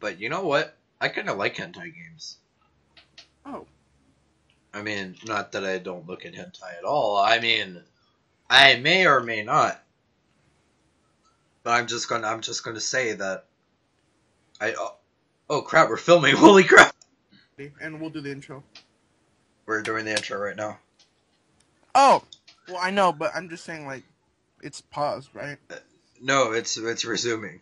But you know what? I kind of like hentai games. Oh. I mean, not that I don't look at hentai at all. I mean, I may or may not. But I'm just gonna I'm just gonna say that I oh, oh crap, we're filming. Holy crap. And we'll do the intro. We're doing the intro right now. Oh, well, I know, but I'm just saying, like, it's paused, right? Uh, no, it's it's resuming.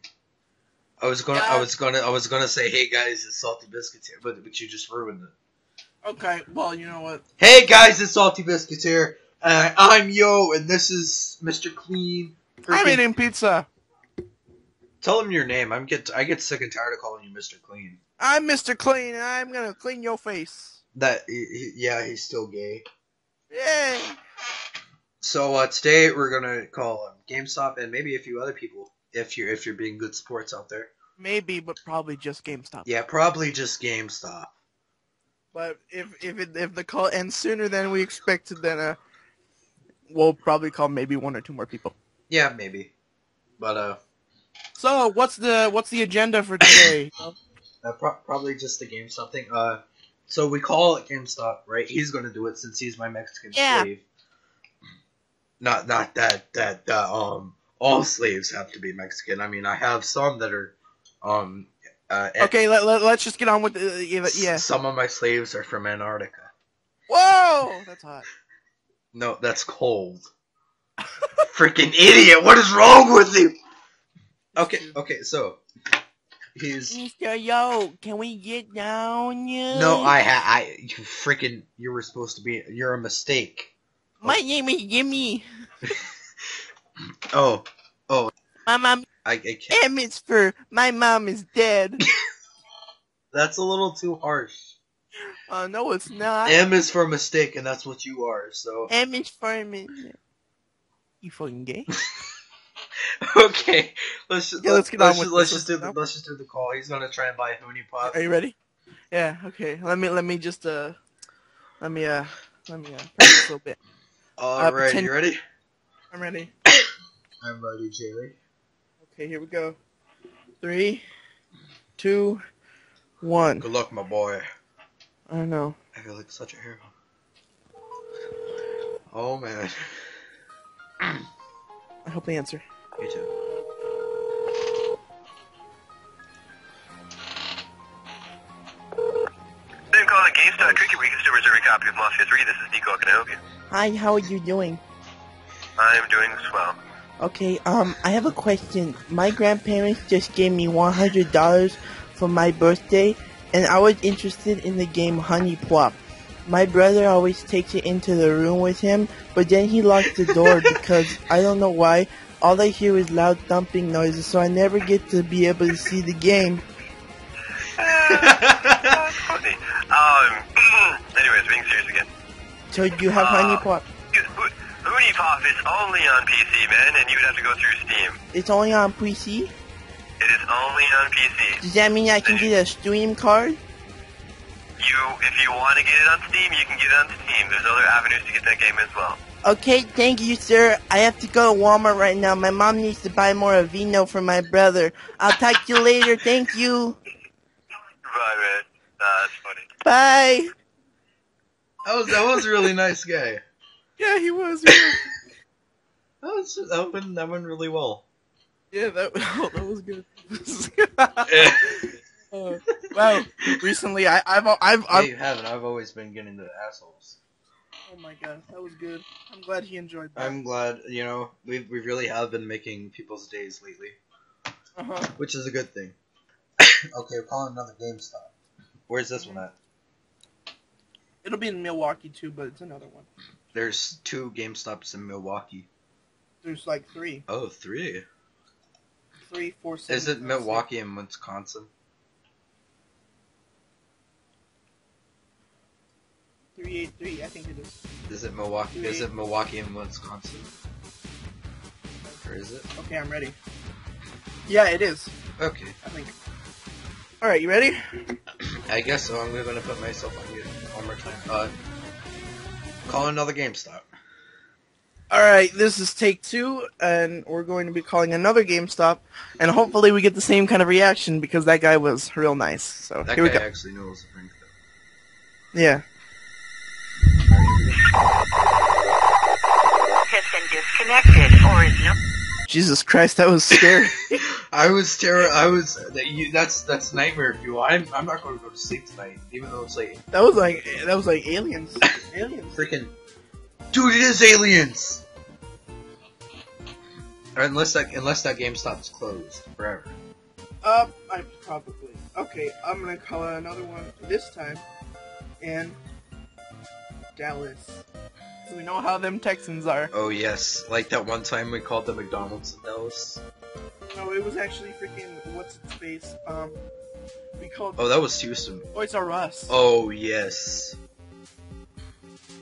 I was gonna I was gonna I was gonna say, hey guys, it's Salty Biscuits here, but but you just ruined it. Okay, well, you know what? Hey guys, it's Salty Biscuits here. Uh, I'm Yo, and this is Mr. Clean. I'm eating pizza. Tell him your name. I'm get I get sick and tired of calling you Mr. Clean. I'm Mr. Clean, and I'm gonna clean your face. That yeah, he's still gay. Yay! So uh, today we're gonna call um, GameStop and maybe a few other people if you're if you're being good sports out there. Maybe, but probably just GameStop. Yeah, probably just GameStop. But if if it, if the call ends sooner than we expected, then uh, we'll probably call maybe one or two more people. Yeah, maybe. But uh, So what's the what's the agenda for today? uh pro- probably just the GameStop thing. Uh, so we call it GameStop, right? He's gonna do it since he's my Mexican Yeah. slave. Not not that that uh, um all slaves have to be Mexican. I mean, I have some that are um uh okay, let, let us just get on with the yeah. Yeah. Some of my slaves are from Antarctica. Whoa, that's hot. No, that's cold. Freaking idiot! What is wrong with you? Okay, okay, so he's Mr. Yo, can we get down? Yeah? no, I ha I you freaking you were supposed to be you're a mistake. My name is Jimmy. Oh, oh. My mom I, I can't. M is for my mom is dead. That's a little too harsh. Oh no, it's not. M is for mistake, and that's what you are. So M is for me. You fucking gay? okay, let's just Yeah, let's get let's on just, with let's just do the Let's- let's just do the call. He's gonna try and buy a HuniePop. Are you ready? Yeah. Okay. Let me let me just uh let me uh let me uh practice a little bit. All uh, right, pretend- you ready? I'm ready. I'm ready, Jerry. Okay, here we go. Three, two, one. Good luck, my boy. I don't know. I feel like such a hero. Oh man. I hope they answer. You too. Then call it GameStop Cricket where you can still reserve a copy of Mafia 3. This is Nico. Can I help you? Hi, how are you doing? I'm doing swell. Okay, um, I have a question. My grandparents just gave me $100 for my birthday, and I was interested in the game Honey Plop. My brother always takes it into the room with him, but then he locks the door because I don't know why. All I hear is loud thumping noises, so I never get to be able to see the game. Um, anyways, being serious again. So you have Honey Plop. Ho- Hoonie is only on PC, man, and you would have to go through Steam. It's only on PC? It is only on PC. Does that mean I can get a stream card? You, if you want to get it on Steam, you can get it on Steam. There's other avenues to get that game as well. Okay, thank you, sir. I have to go to Walmart right now. My mom needs to buy more Aveeno for my brother. I'll talk to you later. Thank you. Right, man. Nah, that's funny. Bye. That was that was a really nice guy. Yeah, he was. He was. That was that went that went really well. yeah, that oh, that was good. yeah, Uh, well, recently I, I've I've, I've you haven't. I've always been getting the assholes. oh my god, that was good. I'm glad he enjoyed that. I'm glad. You know, we we really have been making people's days lately, uh-huh. which is a good thing. okay, we're calling another GameStop. Where's this one at? It'll be in Milwaukee too, but it's another one. There's two GameStops in Milwaukee. There's like three, Oh, three. three, four, seven. Is it Milwaukee and Wisconsin? Three eight three, I think it is. Is it Milwaukee? Is it Milwaukee and Wisconsin? Or is it? Okay, I'm ready. Yeah, it is. Okay. I think. All right, you ready? I guess so. I'm gonna put myself on mute one more time. Uh, call another GameStop. All right, this is take two, and we're going to be calling another GameStop, and hopefully we get the same kind of reaction because that guy was real nice. So That here we go. actually knows. the ring. Yeah. has been disconnected or is no Jesus Christ, that was scary. I was terror. I was. That you, that's that's nightmare fuel. I'm I'm not going to go to sleep tonight, even though it's late. that was like that was like aliens. aliens. Freaking, dude, it is aliens. Or unless that unless that GameStop's closed forever. Uh, I probably. Okay, I'm gonna call out another one this time, and Dallas. We know how them Texans are. Oh yes, like that one time we called the McDonald's in Dallas. No, it was actually freaking what's its face. Um, we called Oh, that was Houston. Toys R Us. Oh yes.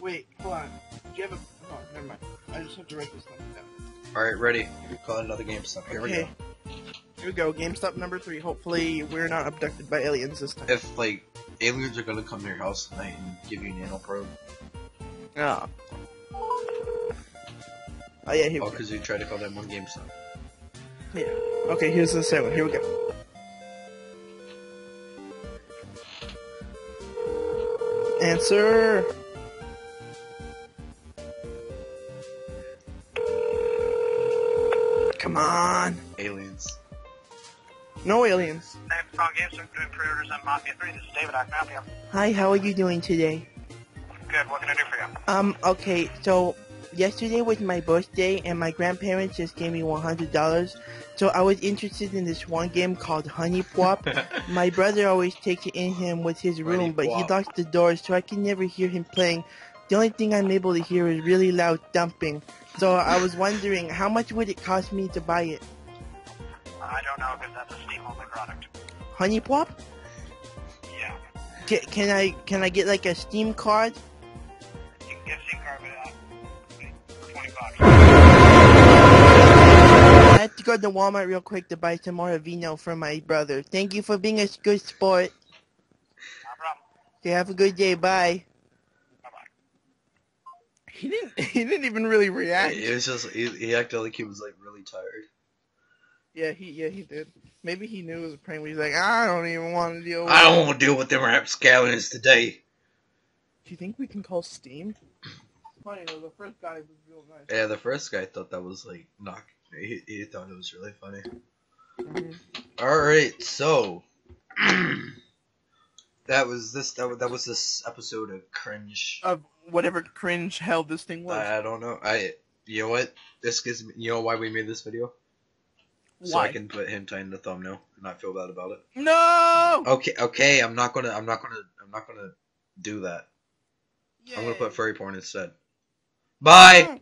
Wait, hold on. Do you have a? Oh, never mind. I just have to write this one down. All right, ready. We call another GameStop. Here we go. Here we go. GameStop number three. Hopefully, we're not abducted by aliens this time. If like aliens are gonna come to your house tonight and give you an anal probe, Oh. Oh yeah, here oh, because you tried to call that one GameStop. Yeah. Okay, here's the second one. Here we go. Answer. Come on. Aliens. No aliens. Thanks for calling GameStop doing pre-orders on Mafia 3. This is David. I can help you. Hi, how are you doing today? Good. What can I do for you? Um, okay, so yesterday was my birthday and my grandparents just gave me $100. So I was interested in this one game called Honey Plop. my brother always takes it in him with his room, Honey but he locks the doors so I can never hear him playing. The only thing I'm able to hear is really loud thumping. So I was wondering, how much would it cost me to buy it? I don't know because that's a Steam-only product. Honey Plop? Yeah. Can, can I can I get like a Steam card? I have to go to Walmart real quick to buy some more vino for my brother. Thank you for being a good sport. No problem. Okay, have a good day. Bye. Bye-bye. He didn't. He didn't even really react. It was just he, he acted like he was like really tired. Yeah, he. Yeah, he did. Maybe he knew it was a prank. But he's like, I don't even want to deal. with I don't want to deal with them rapscallions today. Do you think we can call Steam? Funny though, the first guy was real nice. Yeah, the first guy thought that was like knock. He, he thought it was really funny. Mhm. All right, so that was this. That, was- that was this episode of cringe. Of whatever cringe hell this thing was. I don't know. I you know what? This gives me. You know why we made this video? So I can put hentai in the thumbnail and not feel bad about it. No. Okay, okay. I'm not gonna. I'm not gonna. I'm not gonna do that. I'm gonna Yay. put furry porn instead. Bye. Oh.